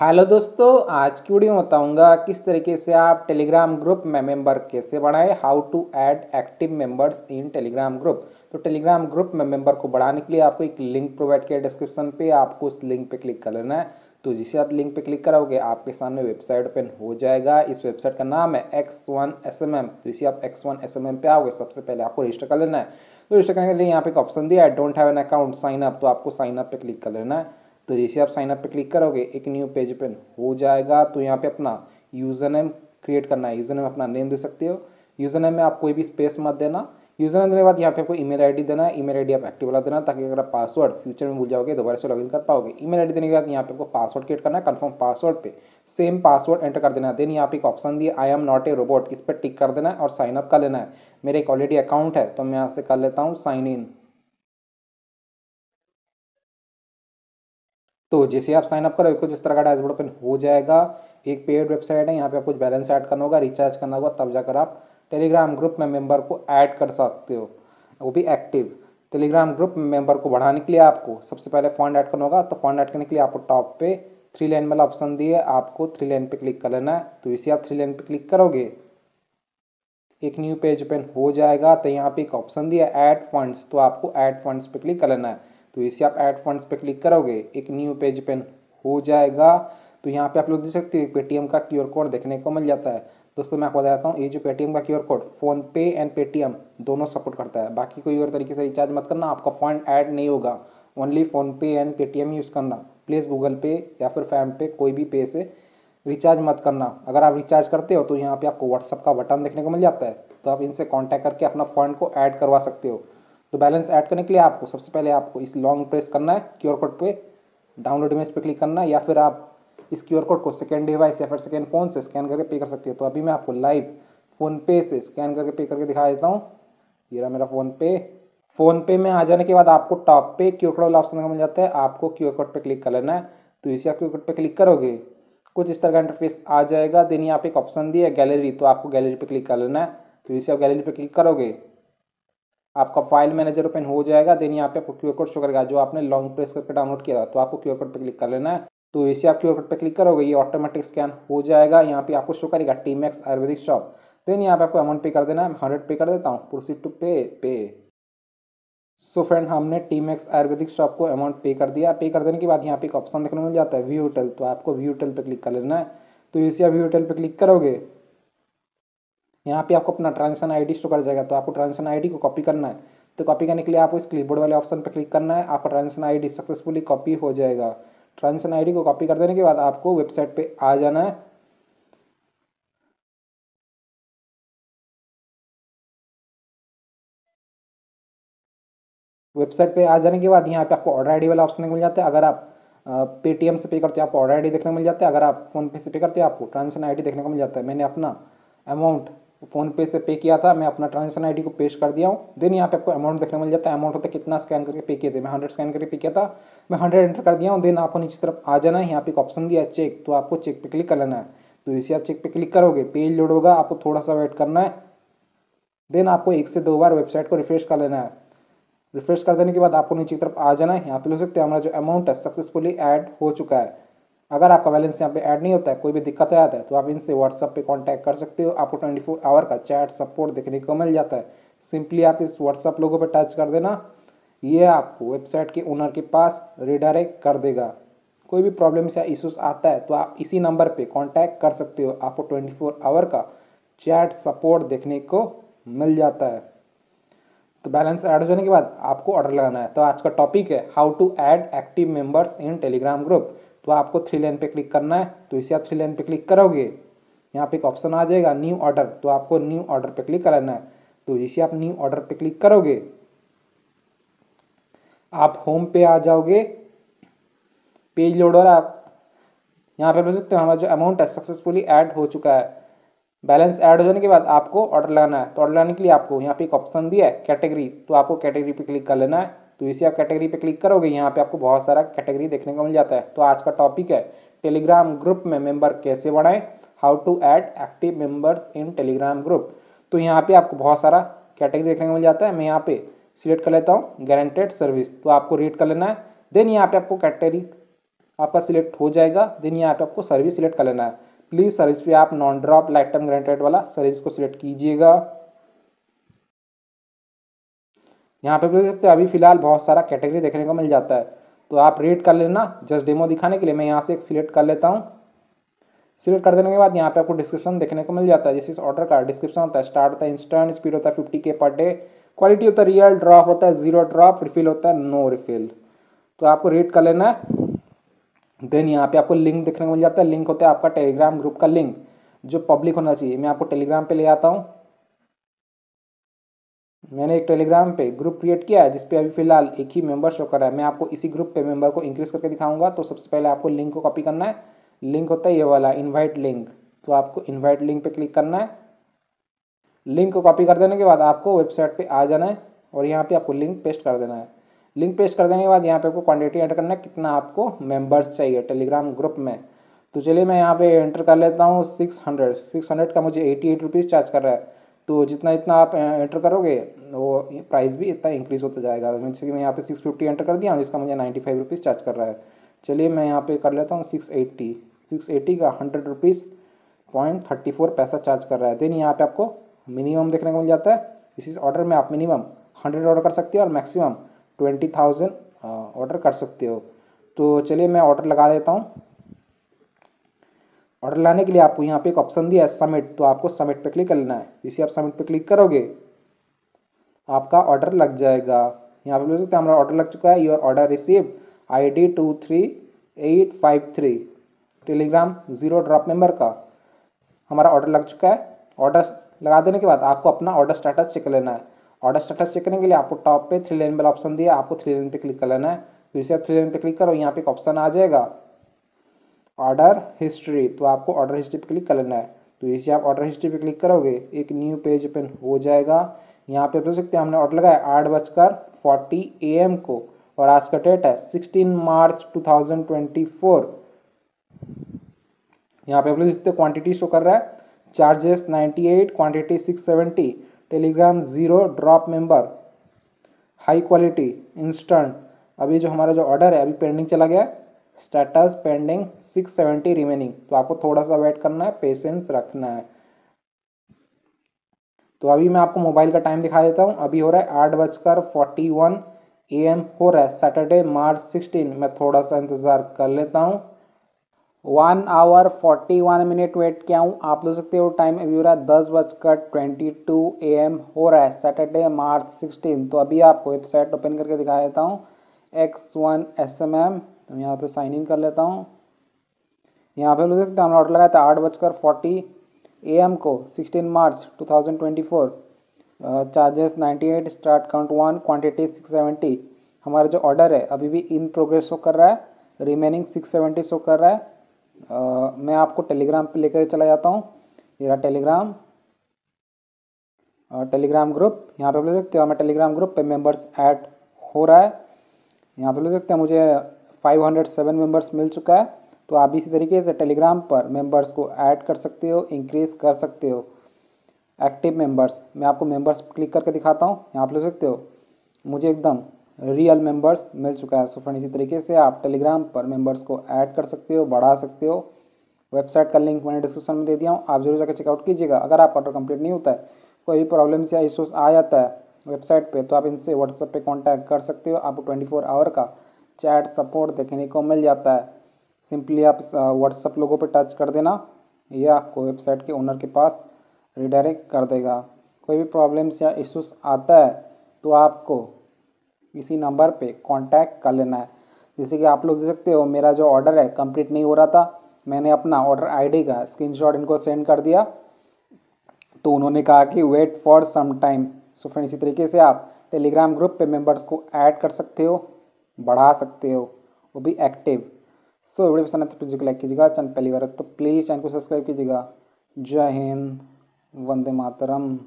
Hello दोस्तों, आज की वीडियो में बताऊँगा किस तरीके से आप टेलीग्राम ग्रुप में मेंबर कैसे बढ़ाएँ how to add active members in Telegram group तो टेलीग्राम ग्रुप में मेंबर को बढ़ाने के लिए आपको एक लिंक प्रोवाइड किया डिस्क्रिप्शन पे, आपको उस लिंक पे क्लिक कर लेना है। तो जिसे आप लिंक पे क्लिक करोगे, आपके सामने वेबसाइट ओपन हो जाएगा। इस वेबसाइट का नाम है X one S M M तो इसे आप X one S M M पे आओगे, सबसे पहले आपको रजिस्टर कर लेना है। तो रजिस्टर करने के लिए यहाँ पे एक ऑप्शन दिया है don't have an account sign up तो आपको साइन अप पे क्लिक कर लेना है। तो जैसे आप साइन अप पे क्लिक करोगे, एक न्यू पेज पे हो जाएगा तो यहाँ पे अपना यूज़र नेम क्रिएट करना है। यूज़र नेम अपना नेम दे सकते हो। यूज़र नेम में आप कोई भी स्पेस मत देना। यूज़र नेम देने के बाद यहाँ पे आपको ईमेल आईडी देना है। ईमेल आईडी आप एक्टिव वाला देना, ताकि अगर आप पासवर्ड फ्यूचर में भूल जाओगे, दोबारा से लॉगिन कर पाओगे। ईमेल आईडी देने के बाद यहाँ पे आपको पासवर्ड क्रिएट करना है। कन्फर्म पासवर्ड पे सेम पासवर्ड एंटर कर देना है। देन यहाँ पे एक ऑप्शन दिया I am not a robot इस पर टिक कर देना है और साइन अप कर लेना है। मेरे एक ऑलरेडी अकाउंट है तो मैं यहाँ से कर लेता हूँ साइन इन तो जैसे आप साइन अप करोगे, कुछ इस तरह का डैशबोर्ड ओपन हो जाएगा। एक पेड वेबसाइट है, यहाँ पे कुछ बैलेंस ऐड करना होगा रिचार्ज करना होगा, तब जाकर आप टेलीग्राम ग्रुप में मेंबर को ऐड कर सकते हो। वो भी एक्टिव टेलीग्राम ग्रुप मेंबर को बढ़ाने के लिए आपको सबसे पहले फंड ऐड करना होगा तो फंड ऐड करने के लिए आपको टॉप पे थ्री लाइन वाला ऑप्शन दिए, आपको थ्री लाइन पे क्लिक कर लेना है। तो इसे आप थ्री लाइन पे क्लिक करोगे, एक न्यू पेज ओपन हो जाएगा तो यहाँ पे एक ऑप्शन दिया ऐड फंड्स तो आपको ऐड फंड्स पे क्लिक कर लेना है। तो इसे आप ऐड फंड्स पे क्लिक करोगे, एक न्यू पेज पेन हो जाएगा। तो यहाँ पे आप लोग देख सकते हो पेटीएम का क्यूआर कोड देखने को मिल जाता है। दोस्तों, मैं आपको बताता हूँ, ये जो पेटीएम का QR code, PhonePe and Paytm दोनों सपोर्ट करता है। बाकी कोई और तरीके से रिचार्ज मत करना, आपका फंड ऐड नहीं होगा। Only PhonePe and Paytm use करना। प्लीज़ गूगल पे या फिर फैम पे कोई भी पे से रिचार्ज मत करना। अगर आप रिचार्ज करते हो तो यहाँ पे आपको व्हाट्सअप का बटन देखने को मिल जाता है। तो आप इनसे कॉन्टैक्ट करके अपना फंड को ऐड करवा सकते हो। तो बैलेंस ऐड करने के लिए आपको सबसे पहले आपको इस लॉन्ग प्रेस करना है क्यूआर कोड पे डाउनलोड इमेज पे क्लिक करना है, या फिर आप इस क्यूआर कोड को सेकेंड डिवाइस या फिर सेकेंड फ़ोन से स्कैन करके पे कर सकते हो। तो अभी मैं आपको लाइव फ़ोन पे से स्कैन करके पे करके दिखा देता हूँ। ये रहा मेरा फ़ोन पे फ़ोन पे में आ जाने के बाद आपको टॉप पे क्यू कोड वाला ऑप्शन मिल जाता है। आपको क्यूआर कोड पे क्लिक कर लेना है। तो इसे आप क्यू कोड पे क्लिक करोगे, कुछ इस तरह का इंटरफेस आ जाएगा। देन यहाँ पे एक ऑप्शन दिया है गैलरी तो आपको गैलरी पे क्लिक कर लेना है। तो इसे आप गैलरी पे क्लिक करोगे। आपका फ़ाइल मैनेजर ओपन हो जाएगा देन यहाँ पे आपको क्यू कोड शो करेगा। जो आपने लॉन्ग प्रेस करके डाउनलोड किया था तो आपको क्यू कोड पे क्लिक कर लेना है। तो इसे आप क्यू कोड पर क्लिक करोगे, ये ऑटोमेटिक स्कैन हो जाएगा। यहाँ पे आपको शो करेगा T Max Ayurvedic shop then यहाँ पे आपको अमाउंट पे कर देना है। हंड्रेड पे कर देता हूँ। प्रोसीड टू पे पे सो फ्रेंड हमने टी मैक्स आयुर्वेदिक शॉप को अमाउंट पे कर दिया। पे कर देने के बाद यहाँ पे एक ऑप्शन देखने मिल जाता है व्यू होटल तो आपको व्यू होटल पे क्लिक कर लेना है। तो इसे आप व्यू होटल पे क्लिक करोगे यहाँ पे आपको अपना ट्रांजेक्शन आईडी शो कर जाएगा तो आपको ट्रांजेक्शन आईडी को कॉपी करना है। तो कॉपी करने के लिए आपको इस क्लिपबोर्ड वाले ऑप्शन पर क्लिक करना है, आपका ट्रांजेक्शन आईडी सक्सेसफुली कॉपी हो जाएगा। ट्रांजेक्शन आईडी को कॉपी कर देने के बाद आपको वेबसाइट पे आ जाना है। वेबसाइट पे आ जाने के बाद यहाँ पे आपको ऑर्डर आईडी वाला ऑप्शन मिल जाता है। अगर आप पेटीएम से पे करते हो, आपको ऑर्डर आईडी देखने को मिल जाता है। अगर आप फ़ोन पे से पे करते हो, आपको ट्रांजेक्शन आईडी देखने को मिल जाता है। मैंने अपना अमाउंट फ़ोन पे से पे किया था, मैं अपना ट्रांजेक्शन आईडी को पेश कर दिया हूँ। देन यहाँ पे आपको अमाउंट देखने मिल जाता है। अमाउंट होता है कितना स्कैन करके पे किए थे। मैं हंड्रेड स्कैन करके पे किया था। मैं हंड्रेड एंटर कर दिया हूँ। देन आपको नीचे तरफ़ आ जाना है। यहाँ पे एक ऑप्शन दिया है चेक तो आपको चेक पे क्लिक कर लेना है। तो इसे आप चेक पे क्लिक करोगे। पेज लोड होगा। आपको थोड़ा सा वेट करना है। देन आपको एक से दो बार वेबसाइट को रिफ्रेश कर लेना है। रिफ्रेश कर देने के बाद आपको नीचे की तरफ़ आ जाना है। यहाँ पे ले सकते हैं। हमारा जो अमाउंट है सक्सेसफुली ऐड हो चुका है। अगर आपका बैलेंस यहाँ पे ऐड नहीं होता है, कोई भी दिक्कत आता है तो आप इनसे व्हाट्सअप पे कांटेक्ट कर सकते हो। आपको 24 फोर आवर का चैट सपोर्ट देखने को मिल जाता है। सिंपली आप इस व्हाट्सअप लोगों पे टच कर देना। ये आपको वेबसाइट के ओनर के पास रिडायरेक्ट कर देगा। कोई भी प्रॉब्लम या इशूज़ आता है तो आप इसी नंबर पर कॉन्टैक्ट कर सकते हो। आपको ट्वेंटी आवर का चैट सपोर्ट देखने को मिल जाता है। तो बैलेंस ऐड हो जाने के बाद आपको ऑर्डर लगाना है। तो आज का टॉपिक है how to add active members in Telegram group तो आपको थ्री लाइन पे क्लिक करना है तो इसे आप थ्री लाइन पे क्लिक करोगे। यहाँ पे एक ऑप्शन आ जाएगा न्यू ऑर्डर तो आपको न्यू ऑर्डर पे क्लिक करना है। तो इसे आप न्यू ऑर्डर पे क्लिक करोगे। आप होम पे आ जाओगे। पेज लोड लोडर आप, यहाँ पे देख सकते हो हमारा जो अमाउंट है सक्सेसफुली ऐड हो चुका है। बैलेंस ऐड हो जाने के बाद आपको ऑर्डर लगाना है। तो ऑर्डर लगाने के लिए आपको यहाँ पे एक ऑप्शन दिया है कैटेगरी तो आपको कैटेगरी पे क्लिक कर लेना है। तो इसी आप कैटेगरी पे क्लिक करोगे, यहाँ पे आपको बहुत सारा कैटेगरी देखने को मिल जाता है। तो आज का टॉपिक है टेलीग्राम ग्रुप में मेंबर कैसे बढ़ाएँ how to add active members in Telegram group तो यहाँ पे आपको बहुत सारा कैटेगरी देखने को मिल जाता है। मैं यहाँ पे सिलेक्ट कर लेता हूँ गारंटेड सर्विस तो आपको रीड कर लेना है। देन यहाँ पे आपको कैटेगरी आपका सिलेक्ट हो जाएगा। देन यहाँ पे आपको सर्विस सिलेक्ट कर लेना है। प्लीज़ सर्विस पे आप non drop life time granted वाला सर्विस को सिलेक्ट कीजिएगा। यहाँ पे देख सकते हैं, अभी फ़िलहाल बहुत सारा कैटेगरी देखने को मिल जाता है। तो आप रेट कर लेना जस्ट डेमो दिखाने के लिए मैं यहाँ से एक सिलेक्ट कर लेता हूँ। सिलेक्ट कर देने के बाद यहाँ पे आपको डिस्क्रिप्शन देखने को मिल जाता है, जिस ऑर्डर का डिस्क्रिप्शन होता है स्टार्ट होता है इंस्टेंट स्पीड होता है फिफ्टी के पर डे क्वालिटी होता है रियल ड्रॉप होता है ज़ीरो ड्रॉप रिफिल होता है नो रिफिल तो आपको रेट कर लेना है। देन यहाँ पे आपको लिंक देखने को मिल जाता है लिंक होता है आपका टेलीग्राम ग्रुप का लिंक जो पब्लिक होना चाहिए। मैं आपको टेलीग्राम पे ले आता हूँ। मैंने एक टेलीग्राम पे ग्रुप क्रिएट किया है, जिसपे अभी फ़िलहाल एक ही मेंबर शो कर रहा है। मैं आपको इसी ग्रुप पे मेंबर को इंक्रीज करके दिखाऊँगा। तो सबसे पहले आपको लिंक को कॉपी करना है। लिंक होता है ये वाला इन्वाइट लिंक तो आपको इन्वाइट लिंक पे क्लिक करना है। लिंक को कॉपी कर देने के बाद आपको वेबसाइट पे आ जाना है और यहाँ पे आपको लिंक पेस्ट कर देना है। लिंक पेस्ट कर देने के बाद यहाँ पे आपको क्वान्टिटी एंटर करना है, कितना आपको मेंबर्स चाहिए टेलीग्राम ग्रुप में। तो चलिए मैं यहाँ पे एंटर कर लेता हूँ सिक्स हंड्रेड सिक्स हंड्रेड का मुझे एटी एट रुपीज़ चार्ज कर रहा है। तो जितना इतना आप एंटर करोगे, वो प्राइस भी इतना इंक्रीज़ होता जाएगा। जैसे कि मैं यहाँ पे सिक्स फिफ्टी एंटर कर दिया जिसका मुझे नाइन्टी फाइव रुपीज़ चार्ज कर रहा है। चलिए मैं यहाँ पे कर लेता हूँ सिक्स एट्टी सिक्स एट्टी का hundred rupees point thirty four पैसा चार्ज कर रहा है। देन यहाँ पे आपको मिनिमम देखने को मिल जाता है। इस ऑर्डर में आप मिनिमम हंड्रेड ऑर्डर कर सकते हो और मैक्सिमम ट्वेंटी थाउज़ेंड ऑर्डर कर सकते हो। तो चलिए मैं ऑर्डर लगा देता हूँ। ऑर्डर लाने के लिए आपको यहाँ पे एक ऑप्शन दिया है सबमिट तो आपको सबमिट पे क्लिक कर लेना है। इसी आप सबमिट पे क्लिक करोगे, आपका ऑर्डर लग जाएगा। यहाँ पे बोल सकते हैं, हमारा ऑर्डर लग चुका है। Your order receive I D two three eight five three Telegram zero drop member का। हमारा ऑर्डर लग चुका है। ऑर्डर लगा देने के बाद आपको अपना ऑर्डर स्टेटस चेक लेना है। ऑर्डर स्टेटस चेक करने के लिए आपको टॉप पे थ्री लाइन वाला ऑप्शन दिया आपको थ्री लाइन पे क्लिक कर लेना है तो आप थ्री लाइन पे क्लिक करो, यहाँ पे एक ऑप्शन आ जाएगा। ऑर्डर हिस्ट्री तो आपको ऑर्डर हिस्ट्री पे क्लिक कर लेना है। तो इसे आप ऑर्डर हिस्ट्री पे क्लिक करोगे, एक न्यू पेज ओपन हो जाएगा। यहाँ पे देख सकते हैं हमने ऑर्डर लगाया आठ बजकर फोर्टी ए एम को, और आज का डेट है sixteen March two thousand twenty four यहाँ पे आप देख सकते क्वान्टिटी शो कर रहा है। Charges ninety eight quantity six seventy Telegram zero drop member high quality instant अभी जो हमारा जो ऑर्डर है, अभी पेंडिंग चला गया status pending six seventy remaining तो आपको थोड़ा सा वेट करना है पेशेंस रखना है। तो अभी मैं आपको मोबाइल का टाइम दिखा देता हूँ। अभी हो रहा है आठ बजकर फोर्टी वन ए एम हो रहा है सैटरडे मार्च सिक्सटीन मैं थोड़ा सा इंतज़ार कर लेता हूँ। One hour forty one minute wait किया हूँ। आप लोग सकते हो टाइम अभी हो रहा है दस बजकर ट्वेंटी टू ए एम हो रहा है सैटरडे मार्च सिक्सटीन तो अभी आपको वेबसाइट ओपन करके दिखा देता हूँ। X one S M M तो यहाँ पे साइन इन कर लेता हूँ। यहाँ पे लोग सकते हैं, हमने ऑर्डर लगाया था आठ बजकर फोर्टी ए एम को sixteen March two thousand twenty four charges ninety eight start count one quantity six seventy हमारा जो ऑर्डर है, अभी भी इन प्रोग्रेस शो कर रहा है रिमेनिंग सिक्स सेवेंटी शो कर रहा है। मैं आपको टेलीग्राम पे लेकर चला जाता हूँ। मेरा टेलीग्राम टेलीग्राम ग्रुप यहाँ पे बोल सकते हो मैं टेलीग्राम ग्रुप पे मेंबर्स ऐड हो रहा है। यहाँ पे बोल सकते हैं, मुझे 507 मेंबर्स मिल चुका है तो आप इसी तरीके से टेलीग्राम पर मेंबर्स को ऐड कर सकते हो इंक्रीज कर सकते हो। एक्टिव मेंबर्स मैं आपको मेंबर्स क्लिक करके दिखाता हूँ, यहाँ आप ले सकते हो। मुझे एकदम रियल मेंबर्स मिल चुका है। सो फ्रेंड इसी तरीके से आप टेलीग्राम पर मेंबर्स को ऐड कर सकते हो, बढ़ा सकते हो। वेबसाइट का लिंक मैंने डिस्क्रिप्शन में दे दिया हूँ, आप ज़रूर जाकर चेकआउट कीजिएगा। अगर आपका ऑर्डर कंप्लीट नहीं होता है, कोई भी प्रॉब्लम्स या इशूज़ आ जाता है वेबसाइट पे तो आप इनसे व्हाट्सएप पे कांटेक्ट कर सकते हो। आपको ट्वेंटी फोर आवर का चैट सपोर्ट देखने को मिल जाता है। सिंपली आप व्हाट्सअप लोगों पर टच कर देना, या आपको वेबसाइट के ओनर के पास रिडायरेक्ट कर देगा। कोई भी प्रॉब्लम्स या इशूज़ आता है तो आपको इसी नंबर पे कांटेक्ट कर लेना है। जैसे कि आप लोग देख सकते हो, मेरा जो ऑर्डर है कंप्लीट नहीं हो रहा था। मैंने अपना ऑर्डर आईडी का स्क्रीनशॉट इनको सेंड कर दिया। तो उन्होंने कहा कि wait for some time so friend इसी तरीके से आप टेलीग्राम ग्रुप पे मेंबर्स को ऐड कर सकते हो। बढ़ा सकते हो, वो भी एक्टिव सो वीडियो पसंद है तो प्लीज़ लाइक कीजिएगा चैनल पहली बार तो प्लीज़ चैनल को सब्सक्राइब कीजिएगा. जय हिंद, वंदे मातरम.